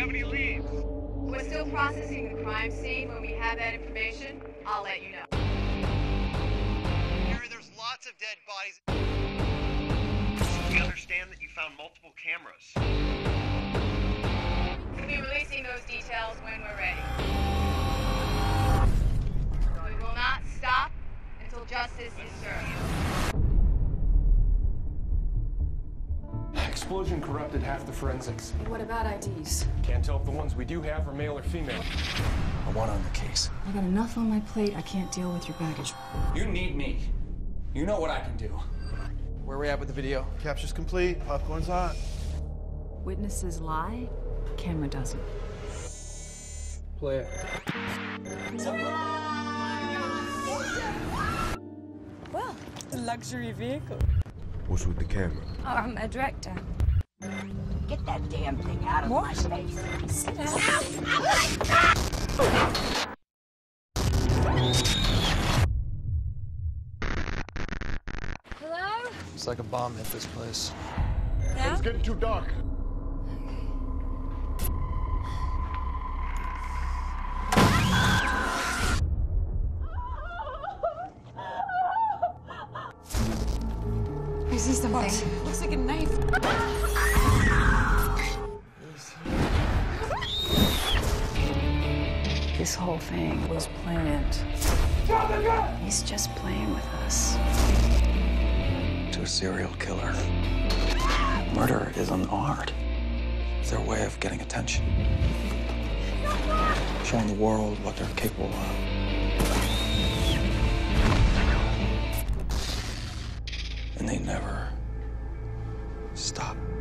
have any leads? We're still processing the crime scene. When we have that information, I'll let you know. Gary, there's lots of dead bodies. We understand that you found multiple cameras. We'll be releasing those details when we're ready. We will not stop until justice is served. Explosion corrupted half the forensics. What about IDs? Can't tell if the ones we do have are male or female. I want on the case. I got enough on my plate. I can't deal with your baggage. You need me. You know what I can do. Where we at with the video? Capture's complete. Popcorn's hot. Witnesses lie, camera doesn't. Play it. Well, the luxury vehicle. What's with the camera? Oh, I'm a director. Get that damn thing out of What? my face. Sit down. Hello? It's like a bomb hit this place. Yeah? It's getting too dark. See something. Looks like a knife. This whole thing was planned. He's just playing with us. To a serial killer. Murder is an art. It's their way of getting attention. Showing the world what they're capable of. Stop.